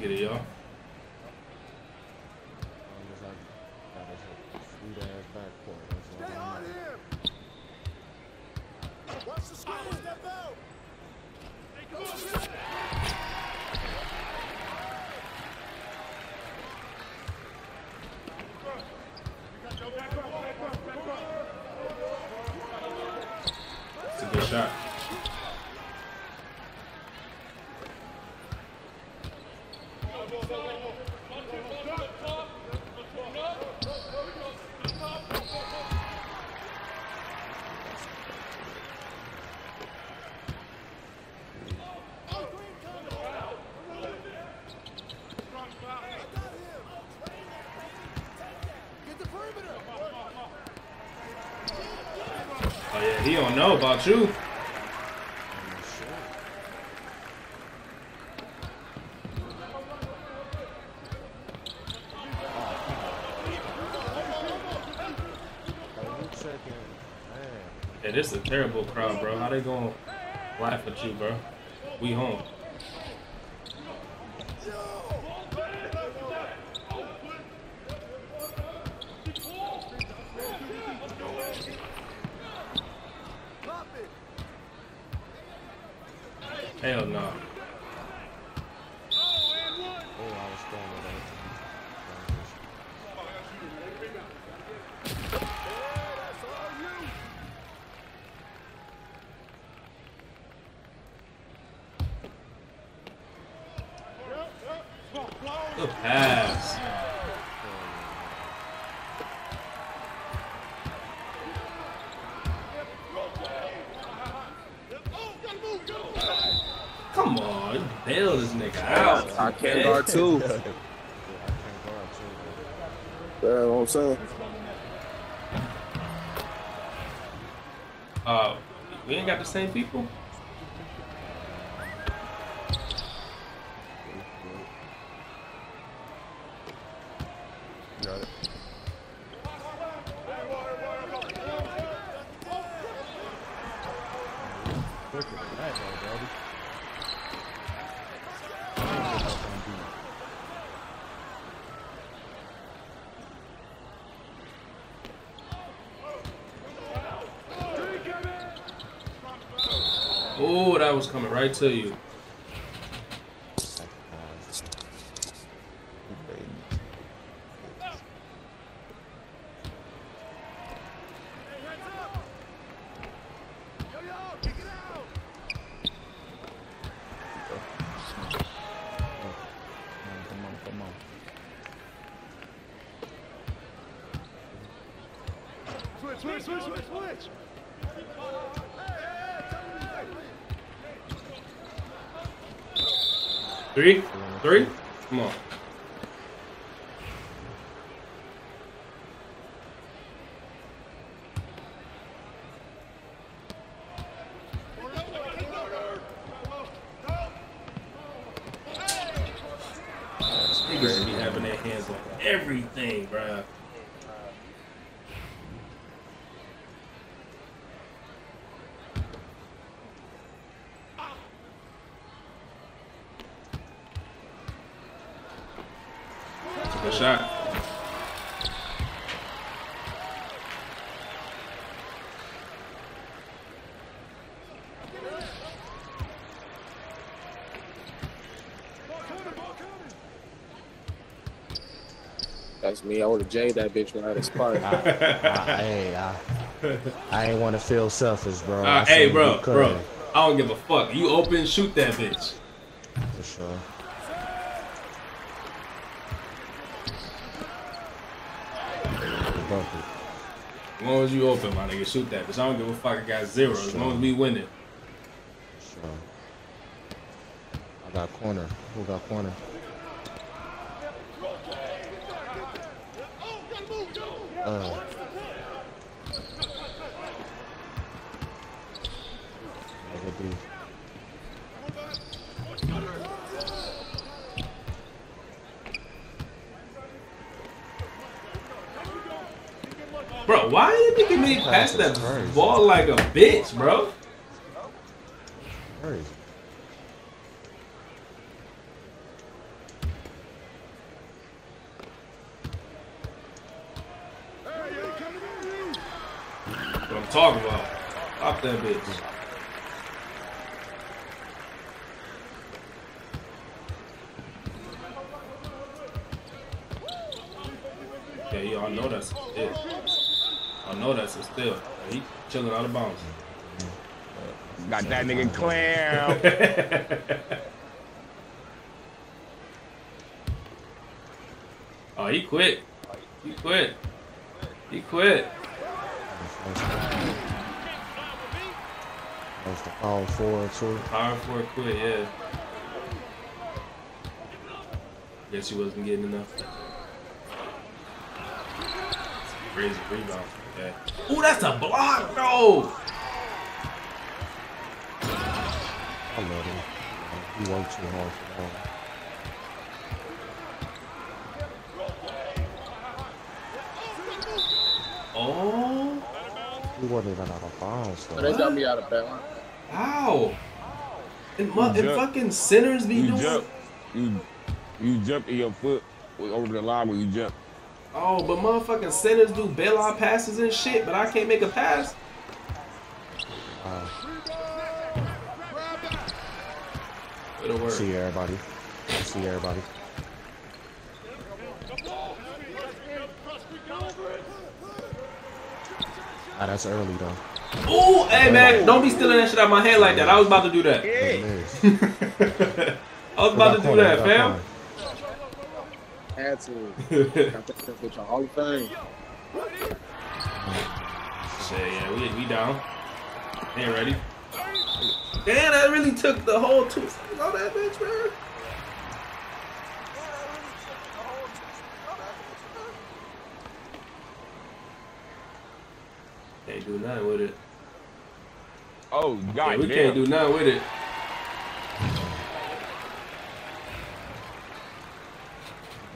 get it, y'all. It's a good shot. Oh yeah, he don't know about you. Yeah, this is a terrible crowd, bro. How they gonna laugh at you, bro? We home. Hell no. Good pass. Come on, you bail this nigga out. I can't guard too. That's what I'm saying. Uh, we ain't got the same people. Got it. Oh, that was coming right to you. Come on, come on. Switch, switch, switch, switch, switch. Three, three. Come on. Niggas be having their hands on everything, bruh. Good shot. That's me. I would have Jade that bitch when I had a spark. I, hey, I, I ain't want to feel selfish, bro. Uh, I hey, bro, bro. I don't give a fuck. You open, shoot that bitch. For sure. Bucket. As long as you open, my nigga, shoot that bitch. I don't give a fuck. I got zero. As long as we winning. For sure. I got corner. Who got corner? Uh. Bro, why are you making me pass that ball like a bitch, bro? Crazy. talking about? Stop that bitch. Yeah, y'all know that's a steal. I know that's a steal. He chilling out of bounds. Got that nigga clam. Oh, he quit. He quit. He quit. That's the power forward too. Power forward quit, yeah. Guess he wasn't getting enough. Crazy rebound. Okay. Ooh, that's a block, bro. I love him. He worked too hard for that. Oh, He wasn't even out of bounds But they got me out of balance. wow. And, You and fucking sinners be You doing. jump. You you jump in your foot over the line when you jump. Oh, but motherfucking sinners do bailout passes and shit, but I can't make a pass. Uh, It'll work. see everybody. See everybody. Ah, that's early though. Ooh, hey man, don't be stealing that shit out of my hand like that. I was about to do that. I was about to do that, fam. Had to. Got that bitch on Hall of Fame. Shit, yeah, we, we down. Ain't ready. Damn, that really took the whole two seconds on that bitch, man. Can't do nothing with it. Oh Yeah, god we damn. can't do nothing with it.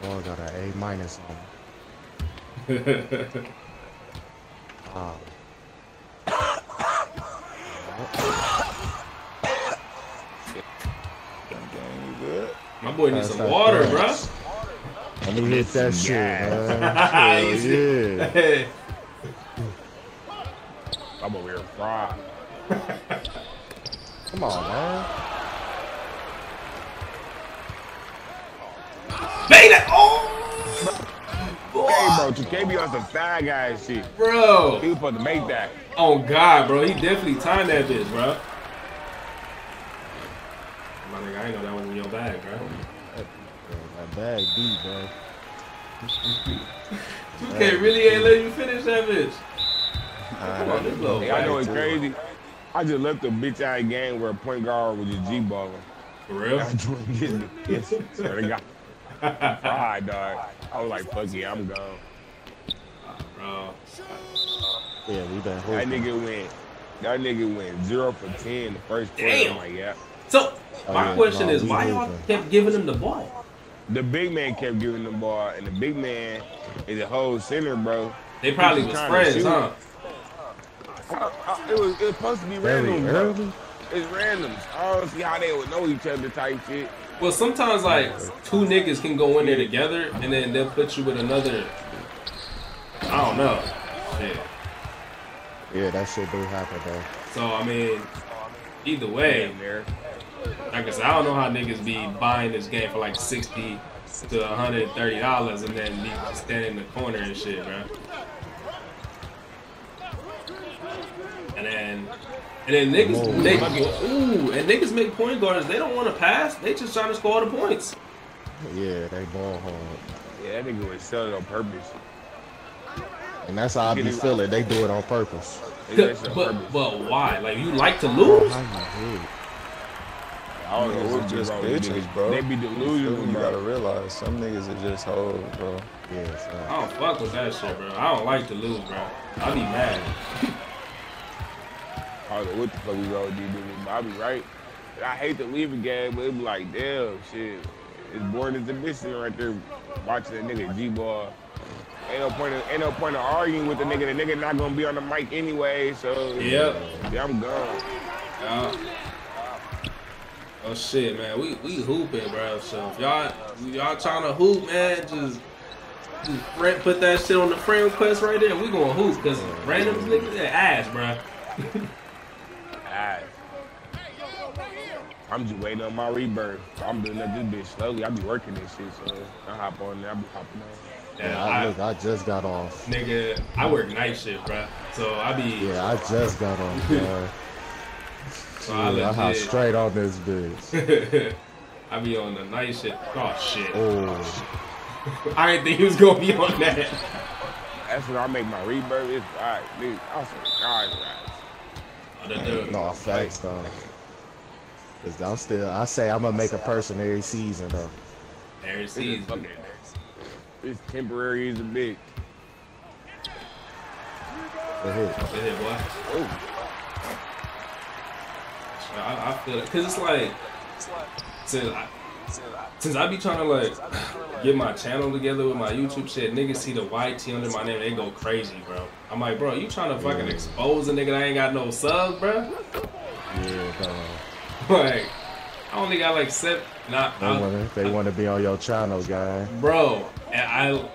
Boy got an A minus on. Ah. My boy needs some water, pass. bruh. Let me hit that shit, man. You yeah. Hey. I'm over here fried. Come on, man. That! Oh! Hey, bro, 2K be on some fat guy shit. Bro. He was supposed to make that. Oh, God, bro. He definitely timed that bitch, bro. My nigga, I ain't know that was in your bag, bro. That bag deep, bro. 2K really ain't let you finish that bitch. Come on, this little Hey, I know it's too. crazy. I just left a bitch out game where a point guard was just G balling. For real? I it. Yes, swear to God. Fried, dog. I was like, fuck yeah, I'm gone. Bro. Yeah, we been That nigga went, that nigga went zero for ten the first quarter. Damn. I'm like, yeah. So, Oh, my yeah, question no, is, why y'all kept giving him the ball? The big man kept giving the ball, and the big man is a whole center, bro. They probably He was trying to friends, huh? Uh, uh, it was it was supposed to be Very random, bro. It's random. I don't see how they would know each other type shit. Well, sometimes like two niggas can go in there together, and then they'll put you with another. I don't know. Shit. Yeah, that shit do happen though. So I mean, either way, Damn, like I said, I don't know how niggas be buying this game for like sixty to one hundred thirty dollars, and then be standing in the corner and shit, bro. And then, and then niggas, Whoa. they, ooh, and niggas make point guards. They don't want to pass. They just trying to score the points. Yeah, they ball hard. Yeah, that nigga was selling on purpose. And that's how I be feeling. They do it on purpose. They did that shit on but purpose. but why? Like you like to lose? how? I don't know Niggas what are just wrong bitches, bro. They be You delusional, me? You gotta realize some niggas are just hoes, bro. Yeah, so. I don't fuck with that shit, bro. I don't like to lose, bro. I be mad. I don't know what the fuck we gonna do. But I be right. I hate to leave a game, but it be like, damn, shit. It's boring as a bitch right there watching a nigga G-ball. Ain't no point of ain't no point of arguing with the nigga. The nigga not gonna be on the mic anyway, so Yep. yeah, I'm gone. Yeah. Oh shit, man. We we hooping, bro. So if y'all y'all trying to hoop, man, just Friend, put that shit on the friend request right there. We going hoop because randoms niggas they ass, bruh. Ass. I'm just waiting on my rebirth. I'm doing that this bitch slowly. I be working this shit, so I hop on there. I be hopping on. And Yeah, I, I, look, I just got off. nigga, I work night shift, bro. So I be, Yeah, I just got off, bro. so I Yeah, I hop straight on this bitch. I be on the night shift. Oh shit. Oh, I didn't think he was gonna be on that. That's when I make my rebirth. It's all right, nigga. I swear, God, right. Oh, the dude. no, facts though. Cause I'm still, I say I'm gonna make a person every season though. Every season. fucking. It's temporary as a bitch. Go ahead. Good hit, boy. Oh, I, I feel it, cause it's like since I, since I be trying to like get my channel together with my YouTube shit, niggas see the YT under my name, they go crazy, bro. I'm like, bro, you trying to fucking expose a nigga that ain't got no subs, bro? Yeah, dog. Like, I only got like seven. Not, They I- wanna, they wanna be on your channel, guy. bro. And I,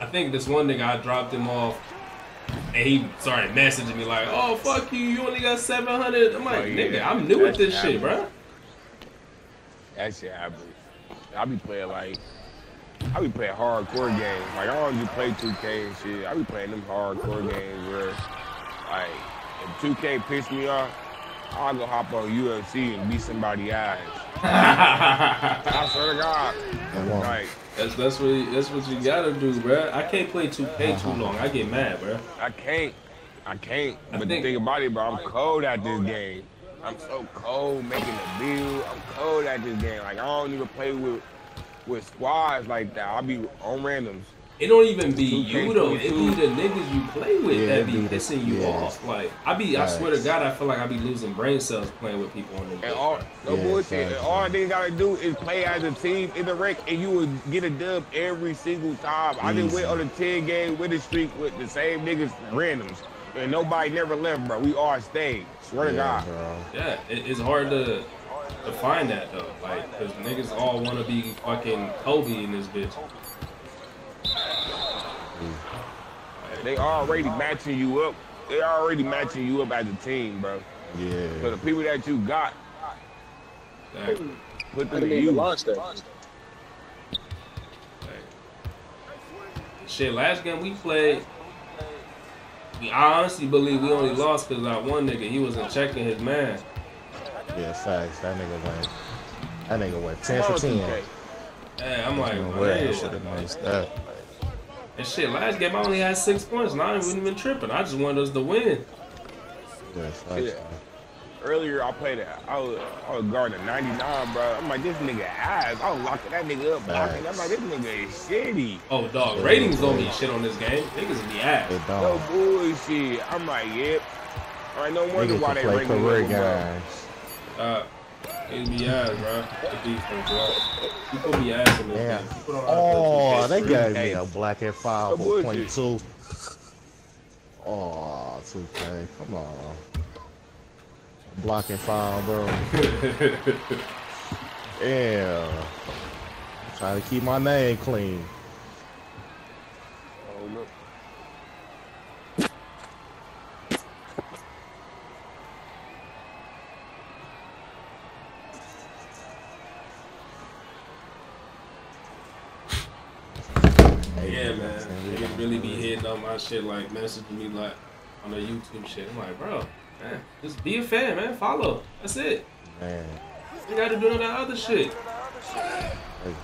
I think this one nigga I dropped him off. And he started messaging me like, "Oh fuck you, you only got 700." I'm like, Oh, yeah. "Nigga, I'm new at That's this shit, average. bro." that shit happens. I be playing like. I be playing hardcore games. Like I don't just play 2K and shit. I be playing them hardcore games where, like, if 2K piss me off, I'll go hop on UFC and beat somebody ass. I swear to God. Come on. That's that's what you, that's what you gotta do, bro. I can't play 2K too uh-huh. long. I get mad, bro. I can't. I can't. I But think- the thing about it, bro, I'm cold at this game. I'm so cold making a build. I'm cold at this game. Like I don't even play with with squads like that. I'll be on randoms. It don't even be 2K, you though. It be the niggas you play with Yeah, that be be pissing you yeah. off. Like I be, I swear to God, I feel like I be losing brain cells playing with people on this. And all bro. no Yeah, bullshit. facts, And all they gotta do is play as a team in the Rec, and you would get a dub every single time. I just went on a 10 game winning streak with the same niggas randoms, and nobody never left, bro. We all stayed. Swear to God. bro. Yeah, it, it's hard to to find that though. Like, cause niggas all want to be fucking Kobe in this bitch. They already matching you up. They already matching you up as a team, bro. So Yeah. the people that you got, Like, put them to didn't even launch that. like- shit, last game we played, I honestly believe we only lost because that one nigga he wasn't checking his man. Yeah, facts. That nigga went. That nigga went 10 for 10. 2K. Hey, I'm like, No. I man. should have noticed that. And shit, last game I only had six points, and I wasn't even tripping. I just wanted us to win. Yeah. Yeah. Earlier, I played it. I was, I was guarding a 99, bro. I'm like, this nigga ass. I was locking that nigga up, blocking. I'm like, this nigga is shitty. Oh, dog, ratings don't mean shit on this game. Niggas be ass. They No bullshit. I'm like, yep. All right, no wonder Niggas why they play rank me career number Uh, niggas be ass, bro. The defense, bro. People be ass in this Yeah. game. People don't know how to Oh, they 2K. gave me a black and five No for bullshit. 22. Oh, 2K. Come on. Block and foul, bro. yeah. I'm Trying to keep my name clean. Oh, look. Yeah, man. Niggas really be hitting shit, like messaging me like on the YouTube shit. I'm like, bro, man, just be a fan, man. Follow. That's it. Man. You gotta do that other shit. Hey.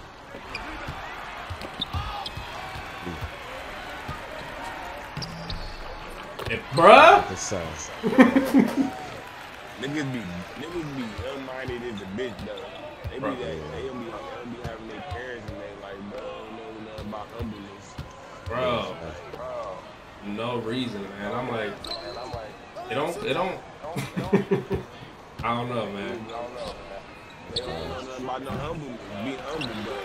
If, bruh, This sounds. Niggas be, niggas be unminded as a bitch, though. They be, Bro. that, they don't be, they don't be having their parents and they like, bro, I don't know nothing about humbleness. bro, Bro. No reason, man. I'm like, it don't, it don't. I don't know, man. They don't know about no humbleness. Be humble, but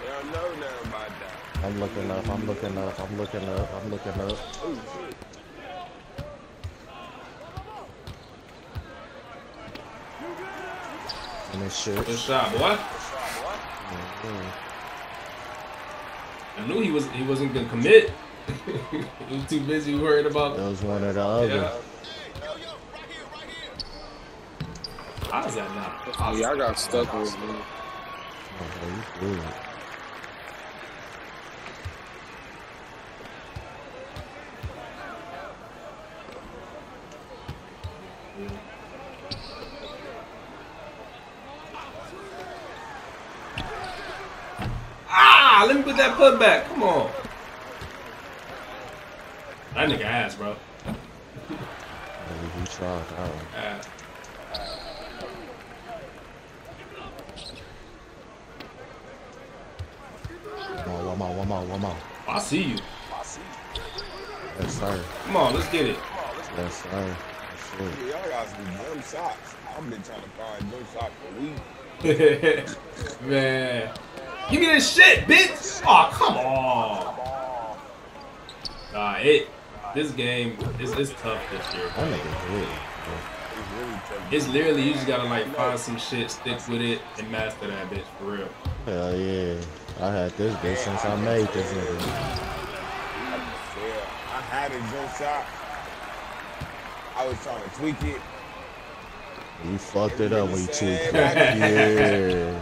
they don't know nothing about that. I'm looking up, I'm looking up, I'm looking up, I'm looking up. And this shit. Good shot, boy. Mhm. I knew he was he wasn't gonna commit. He was too busy worried about. That was one or the other. Yeah. How is that not? Oh, yeah, I got stuck with me. Oh, you good. Ah, let me put that put back. Come on. That nigga ass, bro. Oh, he tried that one. Ass. One more, one more, one more, one more. I see you. Yes, sir. Come on, let's get it. Yes, sir. Shit. Yeah, y'all got some jump shots. I've been trying to find jump shots for weeks. Man. Give me this shit, bitch. Oh, come on. Nah, it. This game is it's tough this year. That Bro. nigga good. It's really tough. It's literally you just gotta like find some shit, stick with it, and master that bitch for real. Hell yeah. I had this bitch since I made this nigga. Yeah, I had a jump shot. I was trying to tweak it. You fucked it up when you tweaked it. Yeah.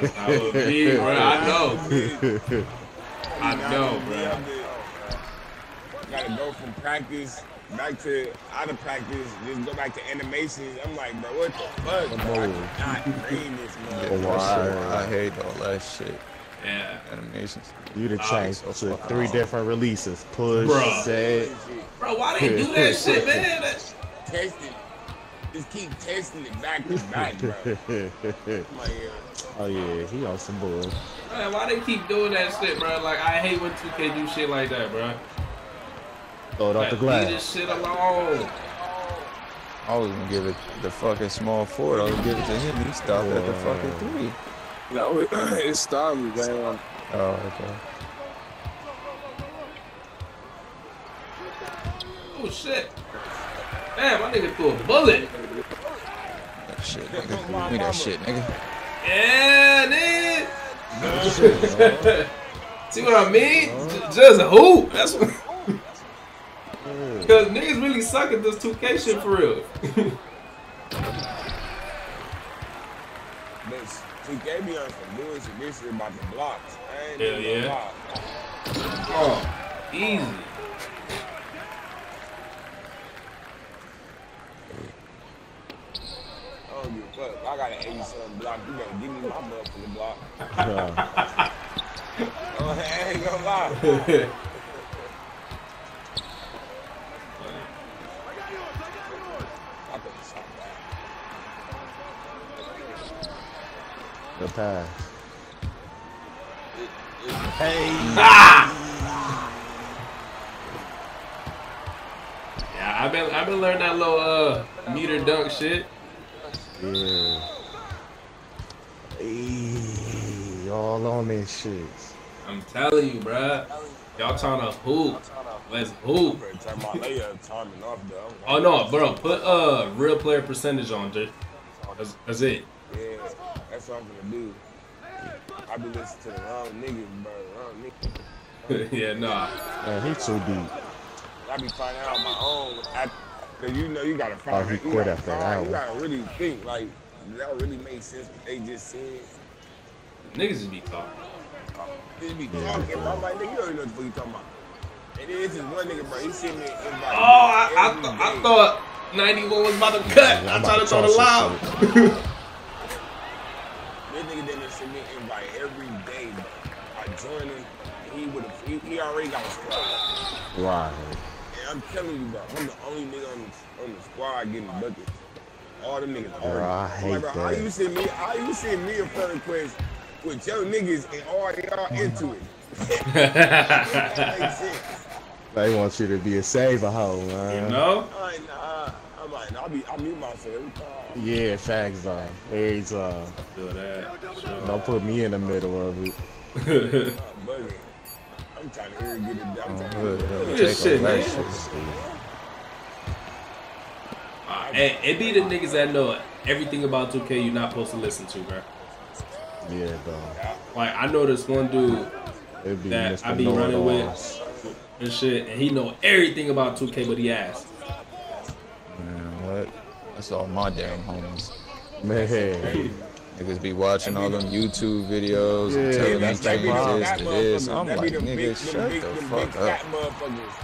That's how it be, bro. I know. I know, bro. Gotta go from practice back to out of practice, just go back to animations. I'm like, bro, what the fuck? Bro, I on. cannot dream this, Yeah, man. that Why? I hate all that shit. Yeah. Animations. You'd have uh, changed so to three hard. different releases. Push, Bruh. set. Bro, why they do that shit, man? That- Test it. Just keep testing it back to back, bro. Like, yeah. oh yeah, he on some bull. Man, why they keep doing that shit, bro? Like, I hate when 2K do shit like that, bro. Throw it off the Like, leave glass. this shit alone. I was gonna give it the fucking small forward. I was gonna give it to him. He stopped at the fucking three. No, it, it stopped me, man. Oh, okay. Oh, shit. Damn, my nigga threw a bullet. That shit, nigga. Give me that shit, nigga. Yeah, nigga. See what I mean? J- Just hoop. That's what. Cause niggas really suck at this 2K shit for real. But she gave me on some bullshit this year about the blocks. I ain't Hell even yeah. lie. Oh, easy. I don't give a fuck. I got an 80 something block. You better give me my motherfucking block. Yeah. Oh, I ain't gonna lie. I could have shot that. The pass. Yeah, I've been I've been learning that little uh meter dunk shit. Yeah. Eee, all on this shit. I'm telling you, bruh. Y'all trying to hoop. Let's hoop. Better turn my layup timing off though. Oh no, bro, put uh real player percentage on, dude. That's, that's it. Yeah, that's what I'm gonna do. I be listening to the wrong niggas, bro. Wrong niggas. yeah, nah. Man, he too deep. I be finding out on my own. I, Cause you know you gotta oh, find. Oh, he you quit gotta after find- that You gotta really think like, that really makes sense? What they just said. Niggas just be talking. They be Yeah, talking. bro. I'm like, nigga, you don't know what you talking about. And then this is one nigga, bro. He sent me an invite. Oh, I, I, every th- I thought 91 was about to cut. Yeah, I I'm tried to about throw to the toss loud. this This nigga didn't send me an invite every day, bro. I joined him. He would have. He, he already got a squad. Right. And I'm telling you, bro, I'm the only nigga on the, on the squad getting buckets. All the niggas. Bro, already. I I'm hate like, bro, How you send me? How you send me a friend request with your niggas and all they are mm. into it? that makes sense. They want you to be a saver hoe, you man. know? I'm like, nah. I'm like, nah, I be, I mute myself every time. Yeah, facts though. Every time. Feel that. Don't put me in the middle of it. I'm. I'm trying to it done. I'm trying to Good, it. Good shit, man. shit. Uh, and it be the niggas that know everything about 2K you're not supposed to listen to, bro. Yeah, dog. Like, I know this one dude, that Mr. I be running with and shit, and he know everything about 2K, but he asked. Man, what? That's all my damn homies. Man, Niggas be watching all them YouTube videos and Yeah, telling me that's to their this, to this. I'm That be like, them big- nigga, them shut big- the them fuck big up. fat motherfuckers.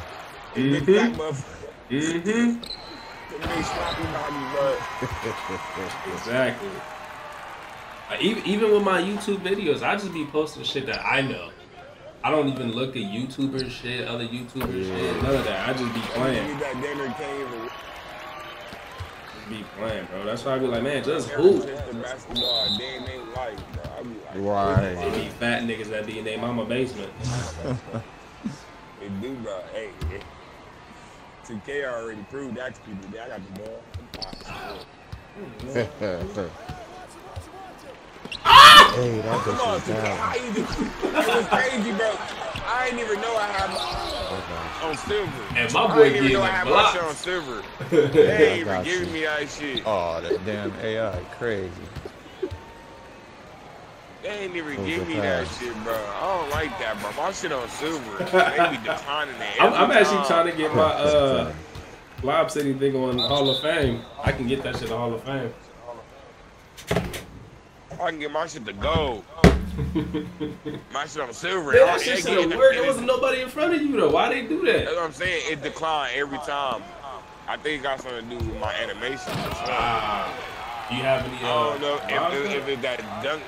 Them Mhm. Big fat motherfuckers. Mm-hmm. Them big sloppy bodies, bro. Exactly. Like, even even with my YouTube videos, I just be posting shit that I know. I don't even look at YouTuber shit, other YouTuber shit, none of that. I just be playing. Niggas that dinner came and Just be playing, bro. That's why I be like, man, just Ever hoop. since the basketball a day in their life. I be right. They be fat niggas that be in their mama basement. They do, bro. Hey, hey. 2K already proved that to people. I got the ball. Hey, that Come bitch on, was down. How you do? It was crazy, bro. I didn't even know I had my on silver. And my I boy didn't even know I getting had my blocked. shit on silver. They ain't I even got giving me that shit. Oh, that damn AI crazy. They ain't even Those give are me that shit, bro. I don't like that, bro. My shit on silver. They be declining it. I'm, I'm actually trying to get my uh Lob City thing on Hall of Fame. I can get that shit on Hall of Fame. I can get my shit to gold. my shit on silver. Man, I- that shit should have it- worked. There wasn't nobody in front of you though. Why they do that? That's that? what I'm saying. It declined every time. I think it got something to do with my animation. or something. Ah, do you have any? Uh, I don't know if, City? if, if it's that dunk.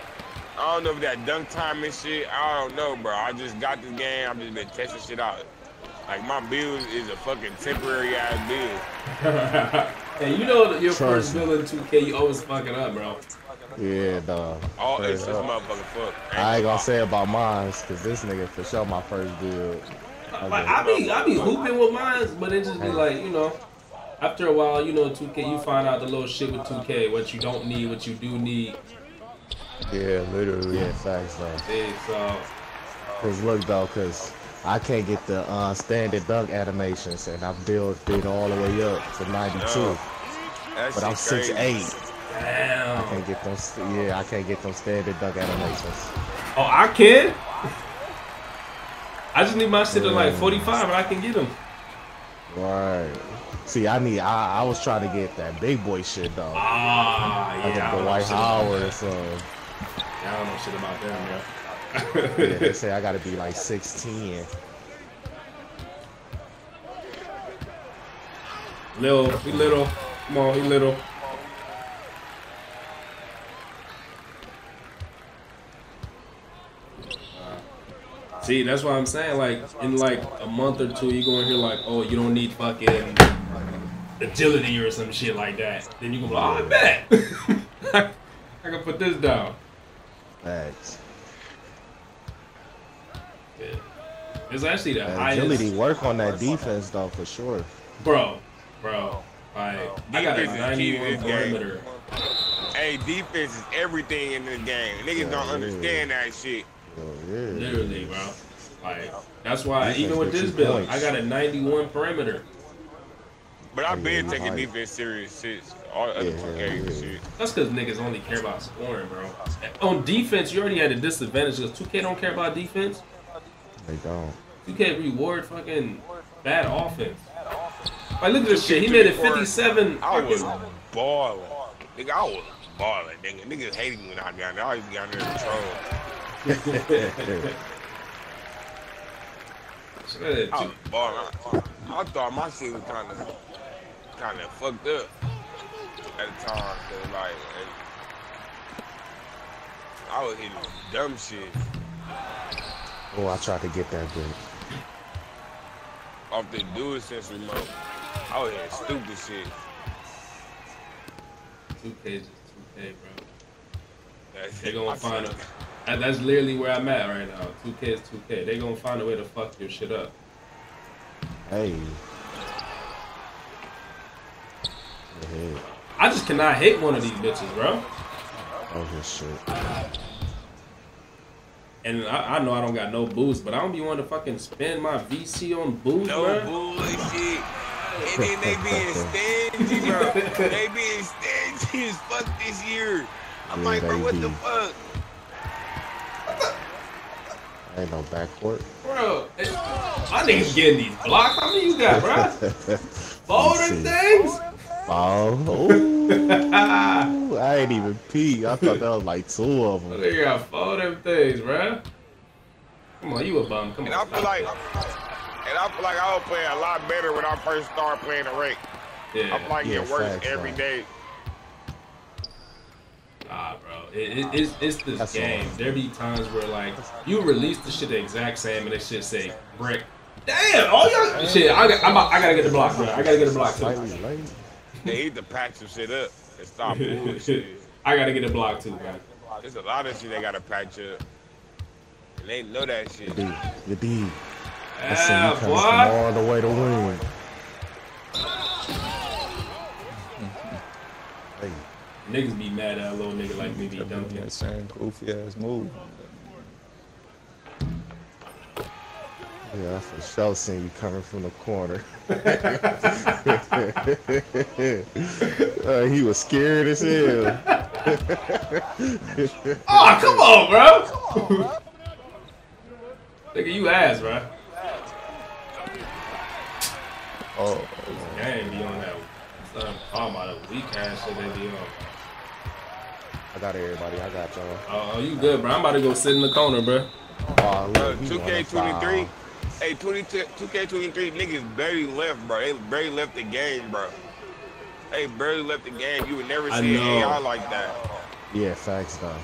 I don't know if that dunk time and shit. I don't know, bro. I just got this game. I've just been testing shit out. Like my build is a fucking temporary ass build. and you know that your Trust first me. build in 2K, you always fuck it up, bro. Yeah, dog. All aces, motherfucker. Fuck. I ain't gonna say about mines cause this nigga for sure my first deal. Like, I be I be hooping with mines, but it just be like you know. After a while, you know, 2K, you find out the little shit with 2K, what you don't need, what you do need. Yeah, literally, yeah, facts, though. Big, so. Cause look though, cause I can't get the uh, standard dunk animations, and I've built it all the way up to 92, but I'm 6'8". Damn. I can't get those. Yeah, I can't get those standard dunk animations. Oh, I can. I just need my shit to like 45, and I can get them. Right. See, I need. I, I was trying to get that big boy shit though. Ah, yeah. The White Howard. So. I don't know shit about them, yeah. yeah, they say I gotta be like 16. Little, he little. Come on, he little. See, that's what I'm saying. Like in like a month or two, you gonna hear like, oh, you don't need fucking agility or some shit like that. Then you gonna be like, oh, I bet. I can put this down. Facts. Yeah. It's actually the That highest. agility work on that defense though for sure. Bro, bro. Like, I got a Defense is key to 91 this perimeter. Hey, defense is everything in this game. Niggas Yeah, don't yeah. understand that shit. So, yeah. Literally, bro. Like, that's why, Defense even with this you build, points. I got a 91 perimeter. But I've been taking right. defense serious shit. All the other Yeah, 2K yeah. shit. That's because niggas only care about scoring, bro. On defense, you already had a disadvantage because 2K don't care about defense. They don't. 2K reward fucking bad offense. Like, look at this shit. He made it 57. I was balling. Nigga, I was balling, nigga. Niggas hated me when I got down there. I used to get down there to troll. Shit, I was balling. I, I thought my shit was kind of, kind of fucked up at the time. Cause like, hey, I was hitting dumb shit Oh, I tried to get that bit. off the DualSense remote. I was hitting stupid shit. Two pages, 2K, bro. That's- They gonna I find said, a. and That's literally where I'm at right now. 2K is 2K. They gonna find a way to fuck your shit up. Hey. Yeah. I just cannot hit one of these bitches, bro. Oh, this shit. And I, I know I don't got no boost, but I don't be wanting to fucking spend my VC on boost, No bro. bullshit. And then they being stingy, bro. They being stingy as fuck this year. I'm Yeah, like, bro, they what the fuck? Ain't no backcourt. Bro, it- my niggas getting these blocks. How many you got, bro? Four Let me them see. things? Oh, ooh, I ain't even pee. I thought that was like two of them. Nigga got four them things, bro. Come on, you a bum. Come And on. I feel like, and I feel like I was playing a lot better when I first started playing the rank. yeah. I'm like Yeah, it worse facts, every man. day. Nah, bro. It, it, it's, it's this That's game. all. There be times where, like, you release the shit the exact same and it shit say brick. Damn, all y'all. Shit, I, got, I'm about, I gotta get the block, bro. I gotta get the block, too. They need to pack some shit up and stop bullshit. I gotta get the block, too, man. There's a lot of shit they gotta patch up. And they know that shit. D, the D. I see Yeah, you coming from boy. all the way to win. Niggas be mad at a little nigga like me be That dunking. that same goofy ass move. yeah, I for sure seen you coming from the corner. uh, he was scared as hell. Oh, come on, bro. Nigga, you ass, bro. Oh, Game be on that. Uh, talking about that weak ass shit they be on. I got everybody. I got y'all. Oh, you good, bro? I'm about to go sit in the corner, bro. Oh, Uh, look, 2K23. Hey, 20, 2K23 niggas barely left, bro. They barely left the game, bro. They barely left the game. You would never I see an know. AI like that. Yeah, facts though.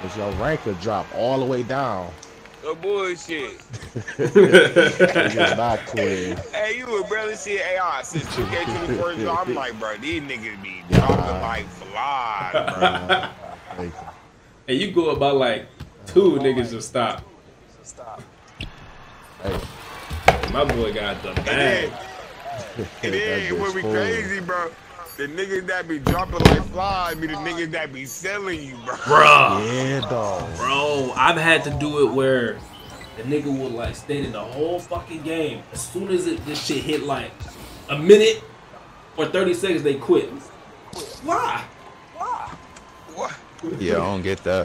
Cause your rank would drop all the way down. No bullshit. Niggas not quitting. Hey, you would barely see an AI since 2K24 drop. I'm like, bro, these niggas be dropping like flies, bro. Hey, you go about like two niggas just stop. hey, My boy got the And bag. then, and then that what bitch be full. crazy, bro? The niggas that be dropping like flies be the niggas that be selling you, bro. Bruh. Yeah, dog. Bro, I've had to do it where the nigga would like stay in the whole fucking game. As soon as it, this shit hit like a minute or 30 seconds, they quit. Why? What? yeah, I don't get that.